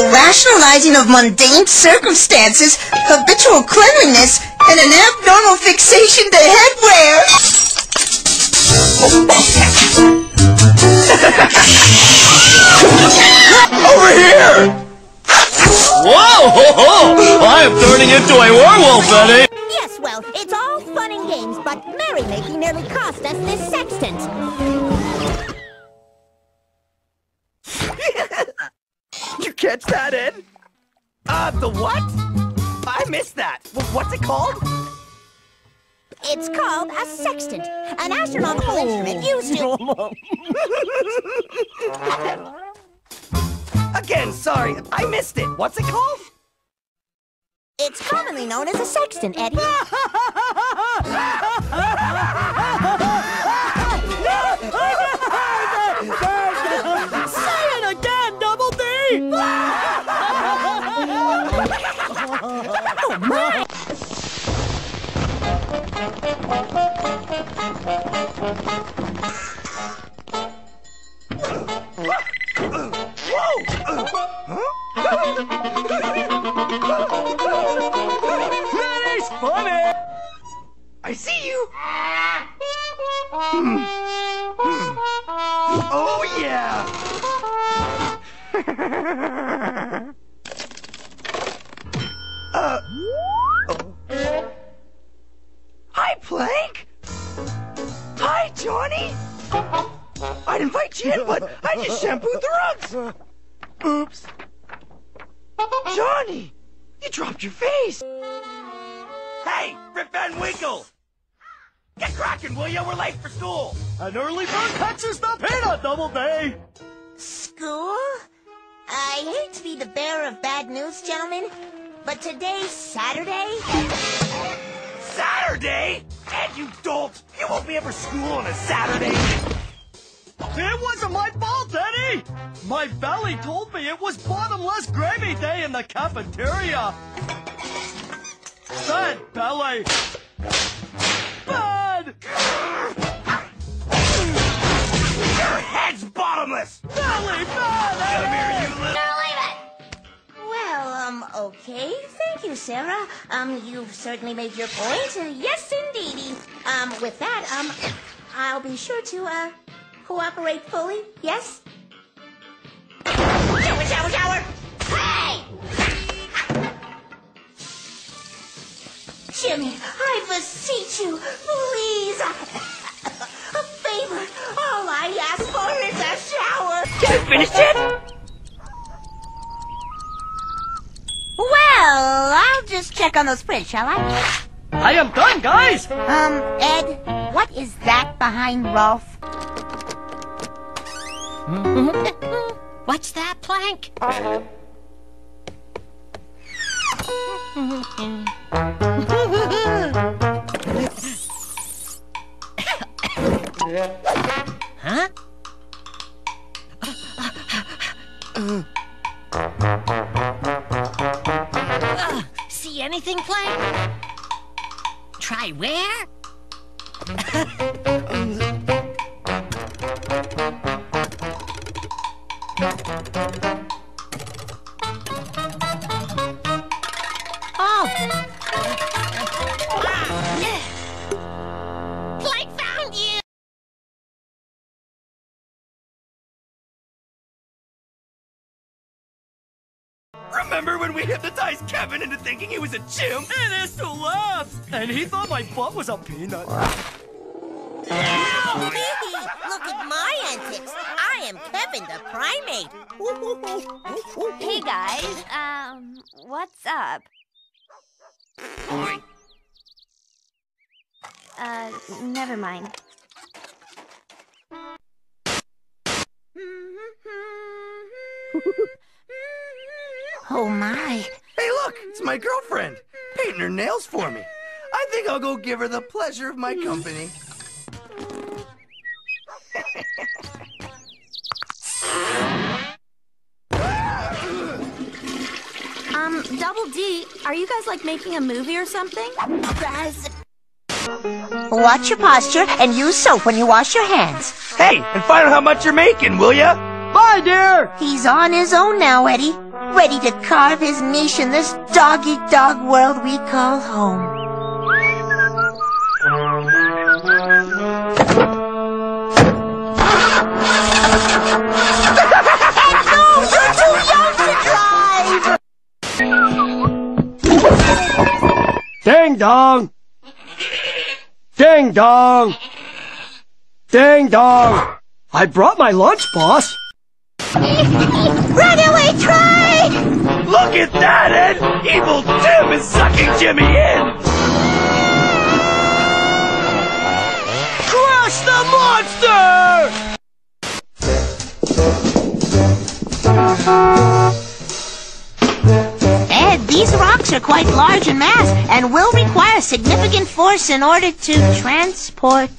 include the rationalizing of mundane circumstances, habitual cleanliness, and an abnormal fixation to headwear. Over here! Whoa! Ho, ho! I am turning into a werewolf, Eddy! Yes, well, it's all fun and games, but merrymaking nearly cost us this sextant. Catch that, in? Uh, the what? I missed that. What's it called? It's called a sextant, an astronomical instrument used to... Again, sorry, I missed it. What's it called? It's commonly known as a sextant, Eddy. That is funny! I see you! Hmm. Hmm. Oh, yeah! Hi, Plank! Hi, Jonny! I'd invite you in, but I just shampooed the rugs! Oops. Jonny! You dropped your face! Hey, Rip Van Winkle! Get cracking, will ya? We're late for school! An early bird catches the peanut, Double D! School? I hate to be the bearer of bad news, gentlemen, but today's Saturday. Saturday? And you dolt! You won't be ever school on a Saturday! It wasn't my fault, Eddie! My belly told me it was bottomless gravy day in the cafeteria! Bad belly! Bad! Your head's bottomless! Belly bad! Come here, you little... Okay. Thank you, Sarah. Um, you've certainly made your point. Uh, yes, indeedy. Um, with that, um, I'll be sure to, uh, cooperate fully. Yes? Shower, shower, shower! Hey! Jimmy, I beseech you, please. A favor. All I ask for is a shower. You finished it? Check on those prints, shall I? I am done, guys! Um, Ed, what is that behind Rolf? What's that, Plank? huh? Anything, Plank? Try where? Oh! Remember when we hypnotized Kevin into thinking he was a chimp? And is to laugh! And he thought my butt was a peanut. Look at my antics. I am Kevin the primate. Hey guys, um, what's up? Uh, never mind. Oh my. Hey, look, it's my girlfriend, painting her nails for me. I think I'll go give her the pleasure of my company. Um, Double D, are you guys like making a movie or something? Watch your posture and use soap when you wash your hands. Hey, and find out how much you're making, will ya? Bye, dear! He's on his own now, Eddy. Ready to carve his niche in this dog-eat-dog world we call home. no, you're too young to drive! Ding dong! Ding dong! Ding dong! I brought my lunch, boss. Run away, try! Look at that, Ed! Evil Tim is sucking Jimmy in! Crush the monster! Ed, these rocks are quite large in mass and will require significant force in order to transport.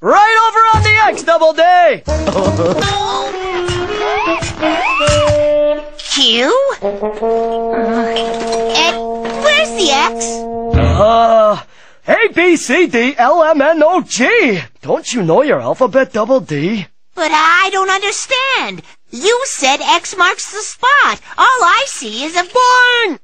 Right over on the X, Double D! Q? Ed, where's the X? Uh, A, B, C, D, L, M, N, O, G. Don't you know your alphabet, Double D? But I don't understand. You said X marks the spot. All I see is a barn.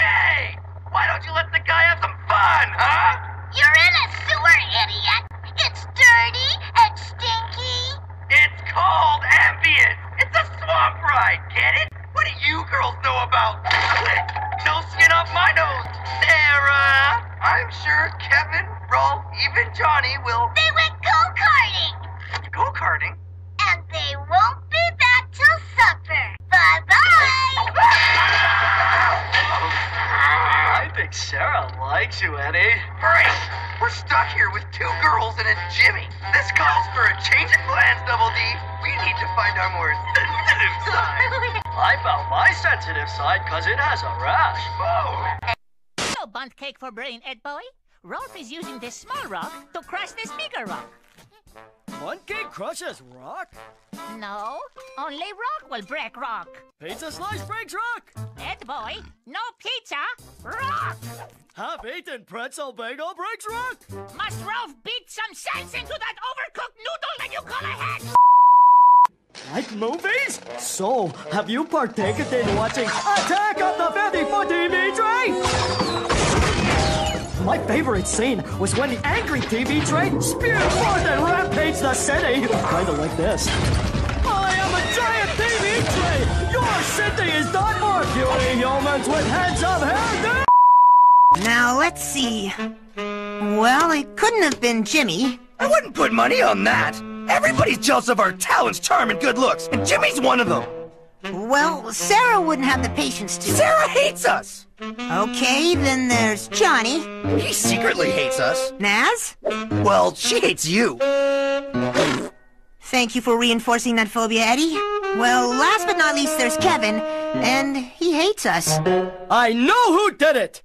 Hey! Why don't you let the guy have some fun, huh? You're in a sewer, idiot. It's dirty and stinky. It's called ambient. It's a swamp ride, get it? What do you girls know about no skin off my nose, Sarah? I'm sure Kevin, Rolf, even Jonny likes you, Eddy. Great! We're stuck here with two girls and a Jimmy. This calls for a change of plans, Double D. We need to find our more sensitive side. I found my sensitive side because it has a rash. Oh! No bunt cake for brain, Ed boy. Rolf is using this small rock to crush this bigger rock. One cake crushes rock. No, only rock will break rock. Pizza slice breaks rock. Ed boy, no pizza, rock. Half-eaten pretzel bagel breaks rock. Must Rolf beat some sense into that overcooked noodle that you call a head? Like movies? So, have you partaken in watching Attack of the 54 TV? My favorite scene was when the angry TV train spewed forth and rampaged the city. Kinda like this. I am a giant TV train! Your city is done for, puny humans with heads of hair! Now, let's see. Well, it couldn't have been Jimmy. I wouldn't put money on that. Everybody's jealous of our talents, charm, and good looks, and Jimmy's one of them. Well, Sarah wouldn't have the patience to. Sarah hates us. Okay, then there's Jonny. He secretly hates us. Nazz? Well, she hates you. Thank you for reinforcing that phobia, Eddy. Well, last but not least, there's Kevin, and he hates us. I know who did it!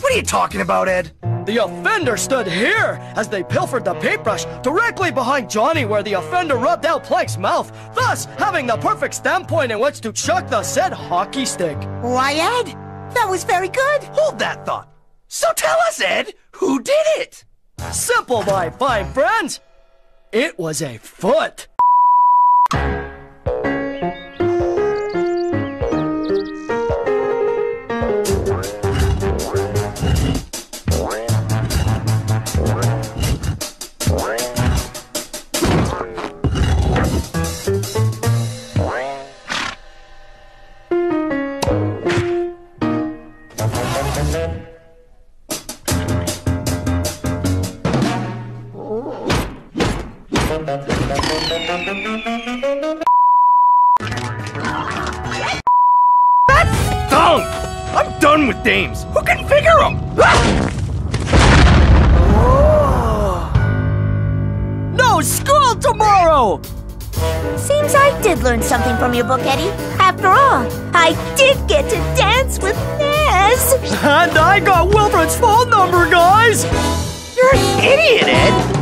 What are you talking about, Ed? The offender stood here as they pilfered the paintbrush directly behind Jonny where the offender rubbed out Plank's mouth, thus having the perfect standpoint in which to chuck the said hockey stick. Why, Ed? That was very good. Hold that thought. So tell us, Ed, who did it? Simple, my fine friends! It was a foot. Thunk! I'm done with dames. Who can figure them? No school tomorrow! Seems I did learn something from your book, Eddy. After all, I did get to dance with Nazz. And I got Wilfred's phone number, guys! You're an idiot, Ed.